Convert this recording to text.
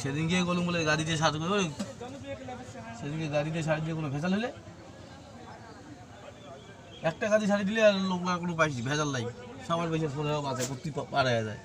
সেদিন গিয়ে গলুম বলে গাড়ি দিয়ে সাজ করে ওই সেদিনকে গাড়ি দিয়ে শাড়ি দিয়ে কোনো ভেজাল হলে? একটা গাড়ি সারি দিলে আর লোক না কোনো পাইছি, ভেজাল নাই। সবার বেশি ফোনে বাঁচে করতে পারা যায়।